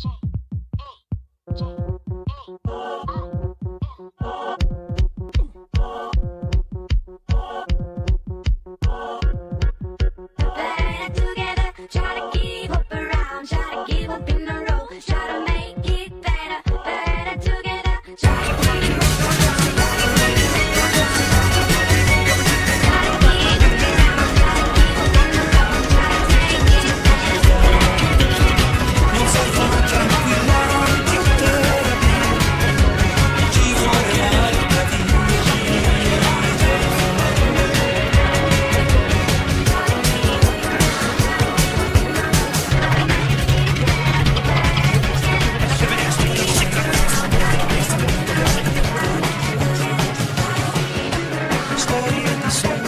Talk. Sweet.